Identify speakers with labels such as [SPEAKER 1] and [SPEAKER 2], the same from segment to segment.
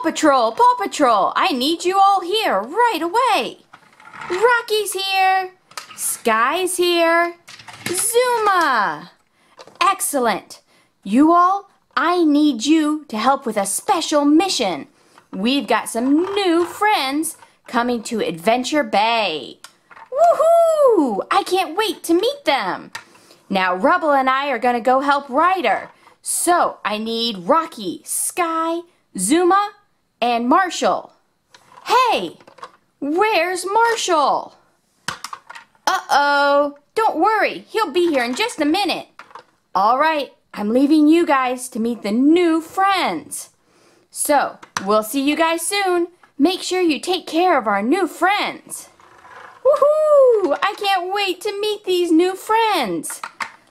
[SPEAKER 1] Paw Patrol, Paw Patrol, I need you all here right away. Rocky's here. Skye's here. Zuma. Excellent. You all, I need you to help with a special mission. We've got some new friends coming to Adventure Bay. Woohoo! I can't wait to meet them. Now, Rubble and I are going to go help Ryder. So, I need Rocky, Skye, Zuma, and Marshall. Hey, where's Marshall? Uh-oh, don't worry, he'll be here in just a minute. All right, I'm leaving you guys to meet the new friends. So, we'll see you guys soon. Make sure you take care of our new friends. Woohoo! I can't wait to meet these new friends.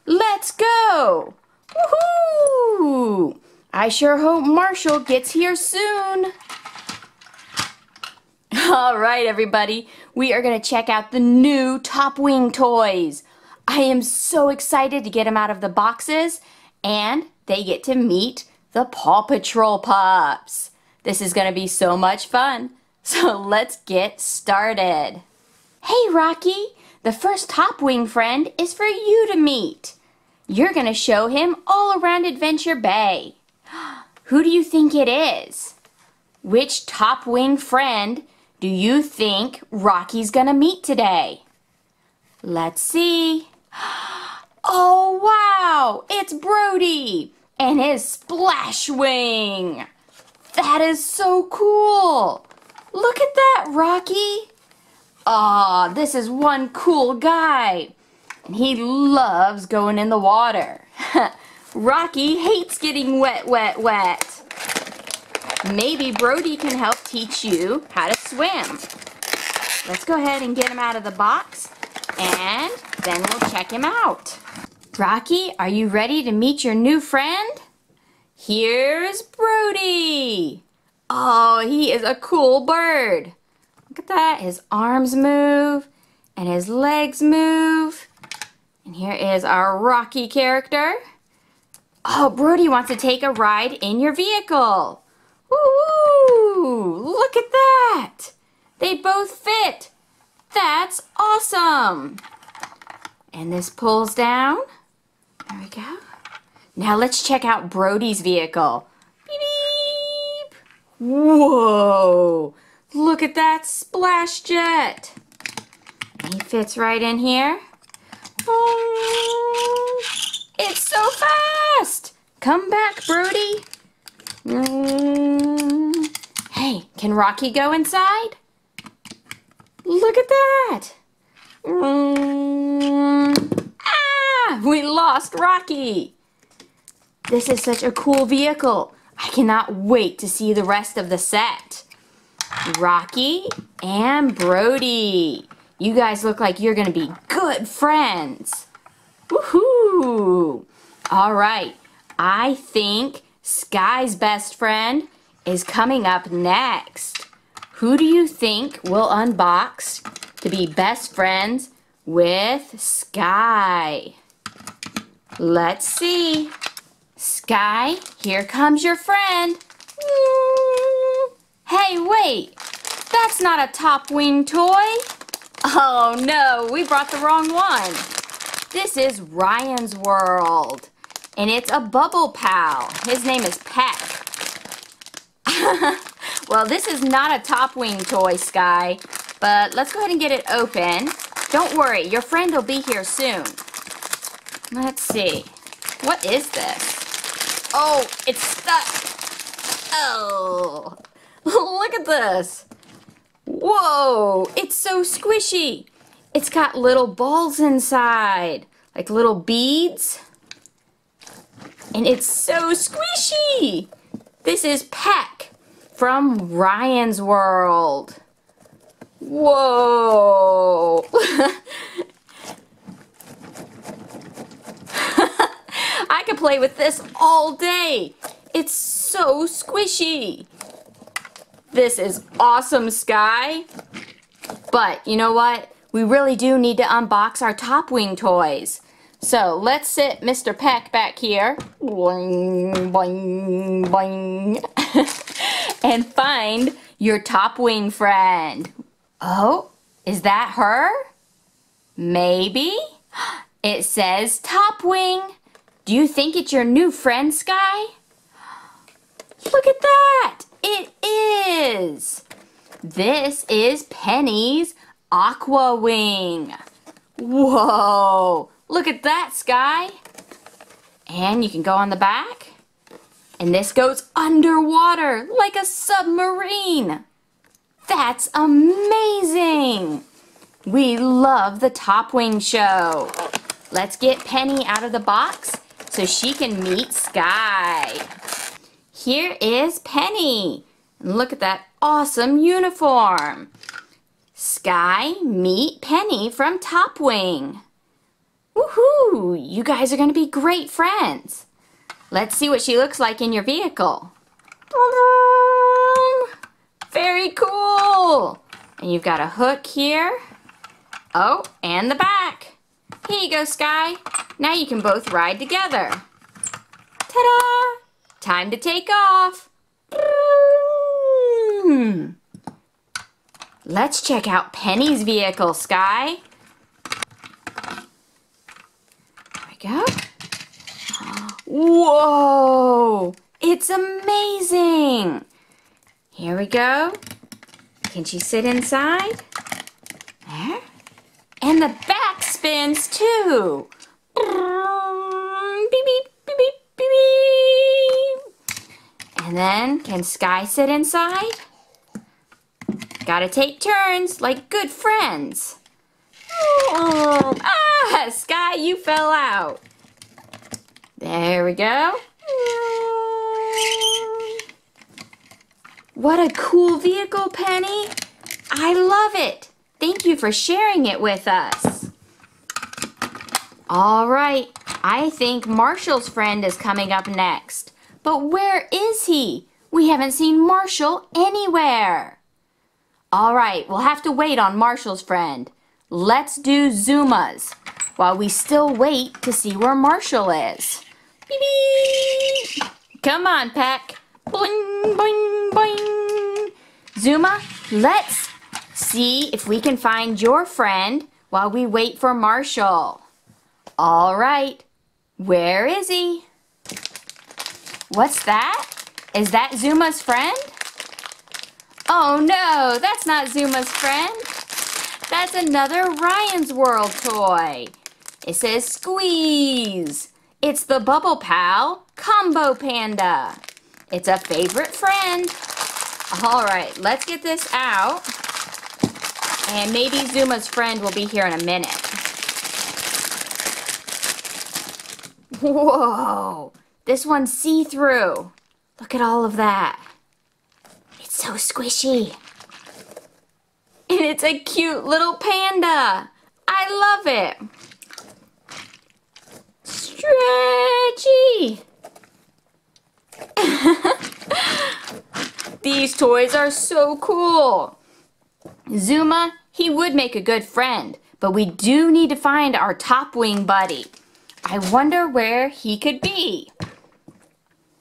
[SPEAKER 1] Let's go! Woohoo! I sure hope Marshall gets here soon. All right, everybody. We are going to check out the new Top Wing toys. I am so excited to get them out of the boxes and they get to meet the Paw Patrol pups. This is going to be so much fun. So let's get started. Hey, Rocky. The first Top Wing friend is for you to meet. You're going to show him all around Adventure Bay. Who do you think it is? Which top wing friend do you think Rocky's gonna meet today? Let's see. Oh, wow! It's Brody and his splash wing. That is so cool. Look at that, Rocky. Aw, oh, this is one cool guy. And he loves going in the water. Rocky hates getting wet, wet, wet. Maybe Brody can help teach you how to swim. Let's go ahead and get him out of the box and then we'll check him out. Rocky, are you ready to meet your new friend? Here's Brody. Oh, he is a cool bird. Look at that. His arms move and his legs move. And here is our Rocky character. Oh, Brody wants to take a ride in your vehicle. Ooh, look at that. They both fit. That's awesome. And this pulls down. There we go. Now let's check out Brody's vehicle. Beep, beep. Whoa, look at that splash jet. He fits right in here. Oh, it's so fast! Come back, Brody. Mm. Hey, can Rocky go inside? Look at that. Mm. Ah, we lost Rocky. This is such a cool vehicle. I cannot wait to see the rest of the set. Rocky and Brody. You guys look like you're going to be good friends. Woohoo! All right, I think Skye's best friend is coming up next. Who do you think will unbox to be best friends with Skye? Let's see. Skye, here comes your friend. Hey, wait. That's not a top wing toy. Oh no, we brought the wrong one. This is Ryan's World, and it's a bubble pal. His name is Peck. well, this is not a top wing toy, Skye, but let's go ahead and get it open. Don't worry, your friend will be here soon. Let's see. What is this? Oh, it's stuck. Oh, look at this. Whoa, it's so squishy. It's got little balls inside, like little beads. And it's so squishy. This is Peck from Ryan's World. Whoa. I could play with this all day. It's so squishy. This is awesome, Skye. But you know what? we really do need to unbox our Top Wing toys. So let's sit Mr. Peck back here. Boing, boing, boing. and find your top wing friend. Oh, is that her? Maybe? It says top wing. Do you think it's your new friend, Skye? Look at that! It is! This is Penny's Aqua Wing. Whoa! Look at that, Skye. And you can go on the back. And this goes underwater like a submarine. That's amazing! We love the Top Wing show. Let's get Penny out of the box so she can meet Skye. Here is Penny. And look at that awesome uniform. Skye, meet Penny from Top Wing. Woohoo! You guys are going to be great friends. Let's see what she looks like in your vehicle. Very cool! And you've got a hook here. Oh, and the back. Here you go, Skye. Now you can both ride together. Ta-da! Time to take off. Let's check out Penny's vehicle, Skye. There we go. Whoa! It's amazing! Here we go. Can she sit inside? There. And the back spins too. Beep, beep, beep, beep, beep. And then, can Skye sit inside? Gotta take turns like good friends. Oh, ah, Skye, you fell out. There we go. What a cool vehicle, Penny. I love it. Thank you for sharing it with us. All right, I think Marshall's friend is coming up next. But where is he? We haven't seen Marshall anywhere. All right, we'll have to wait on Marshall's friend. Let's do Zuma's while we still wait to see where Marshall is. Beep, beep. Come on, Peck. Boing, boing, boing. Zuma, let's see if we can find your friend while we wait for Marshall. All right, where is he? What's that? Is that Zuma's friend? Oh no, that's not Zuma's friend. That's another Ryan's World toy. It says squeeze. It's the Bubble Pal Combo Panda. It's a favorite friend. All right, let's get this out. And maybe Zuma's friend will be here in a minute. Whoa, this one's see-through. Look at all of that It's so squishy. And it's a cute little panda. I love it. Stretchy. These toys are so cool. Zuma, he would make a good friend, but we do need to find our top wing buddy. I wonder where he could be.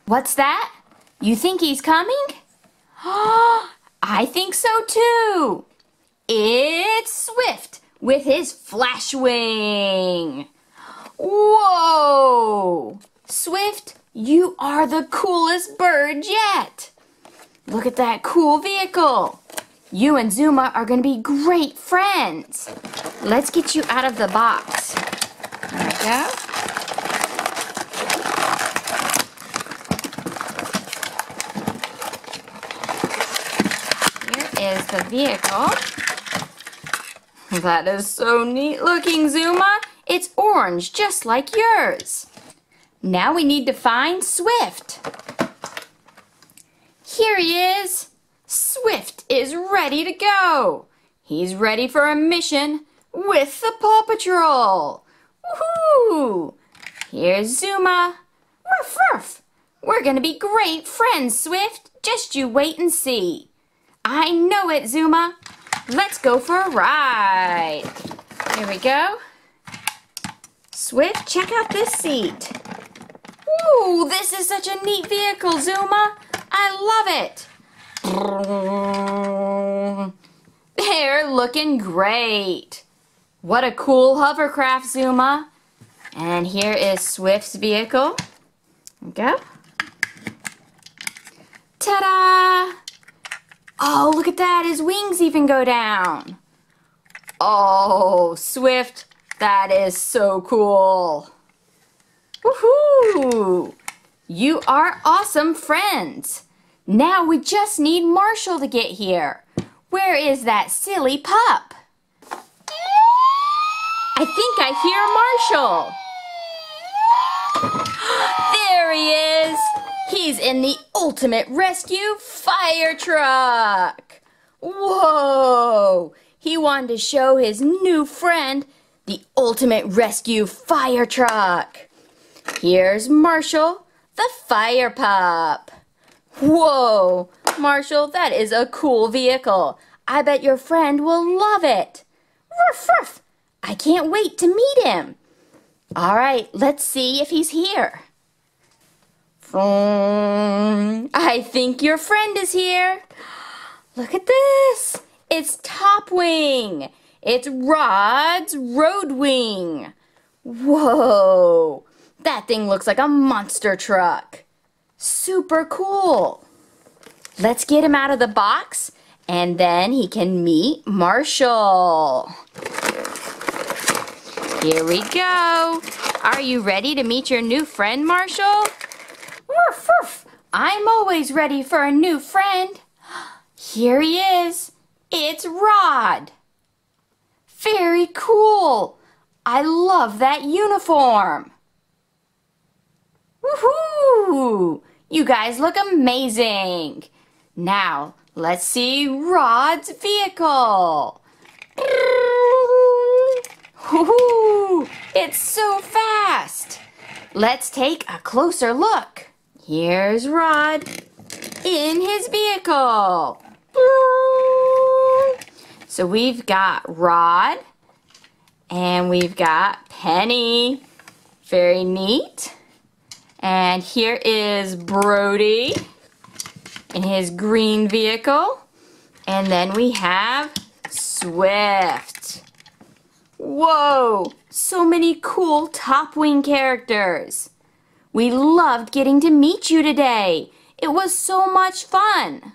[SPEAKER 1] What's that? You think he's coming? I think so too. It's Swift with his flash wing. Whoa! Swift, you are the coolest bird yet. Look at that cool vehicle. You and Zuma are going to be great friends. Let's get you out of the box. There we go. is the vehicle. That is so neat looking, Zuma. It's orange, just like yours. Now we need to find Swift. Here he is. Swift is ready to go. He's ready for a mission with the Paw Patrol. Woohoo! Here's Zuma. Ruff, ruff. We're gonna be great friends, Swift. Just you wait and see. I know it, Zuma. Let's go for a ride. Here we go. Swift, check out this seat. Ooh, this is such a neat vehicle, Zuma. I love it. They're looking great. What a cool hovercraft, Zuma. And here is Swift's vehicle. Go. Ta-da! Oh, look at that. His wings even go down. Oh, Swift, that is so cool. Woohoo! You are awesome friends. Now we just need Marshall to get here. Where is that silly pup? I think I hear Marshall. there he is. He's in the ultimate rescue fire truck. Whoa! He wanted to show his new friend the ultimate rescue fire truck. Here's Marshall, the fire pup. Whoa, Marshall, that is a cool vehicle. I bet your friend will love it. Ruff, ruff. I can't wait to meet him. All right, let's see if he's here. Mm, I think your friend is here. Look at this. It's Top Wing. It's Rod's Road Wing. Whoa. That thing looks like a monster truck. Super cool. Let's get him out of the box and then he can meet Marshall. Here we go. Are you ready to meet your new friend, Marshall? Woof, woof. I'm always ready for a new friend. Here he is. It's Rod. Very cool. I love that uniform. Woohoo! You guys look amazing. Now, let's see Rod's vehicle. Woohoo! It's so fast. Let's take a closer look. Here's Rod in his vehicle. So we've got Rod and we've got Penny. Very neat. And here is Brody in his green vehicle. And then we have Swift. Whoa, so many cool Top Wing characters. We loved getting to meet you today. It was so much fun.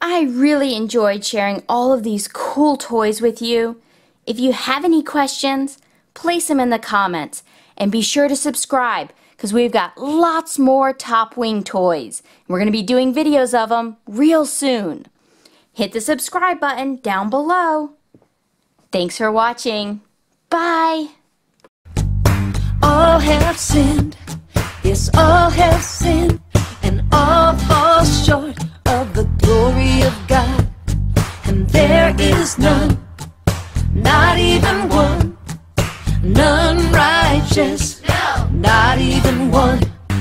[SPEAKER 1] I really enjoyed sharing all of these cool toys with you. If you have any questions, place them in the comments and be sure to subscribe because we've got lots more Top Wing toys. We're going to be doing videos of them real soon. Hit the subscribe button down below. Thanks for watching. Bye.
[SPEAKER 2] All have sinned, yes, all have sinned, and all fall short of the glory of God. And there is none, not even one, none righteous, no. not even one.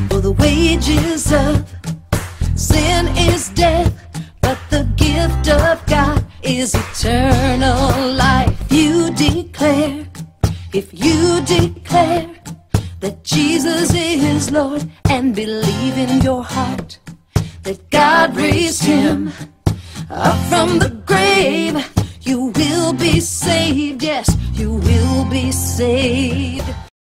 [SPEAKER 2] For the wages of sin is death, but the gift of God is eternal life. You declare if you declare that Jesus is Lord and believe in your heart that God raised him up from the grave, you will be saved. Yes, you will be saved.